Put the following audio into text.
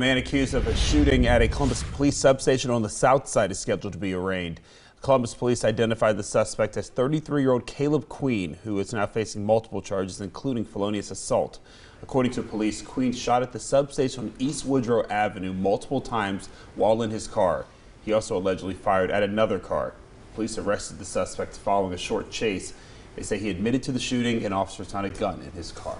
Man accused of a shooting at a Columbus police substation on the south side is scheduled to be arraigned. Columbus police identified the suspect as 33-year-old Caleb Queen, who is now facing multiple charges, including felonious assault. According to police, Queen shot at the substation on East Woodrow Avenue multiple times while in his car. He also allegedly fired at another car. Police arrested the suspect following a short chase. They say he admitted to the shooting and officers found a gun in his car.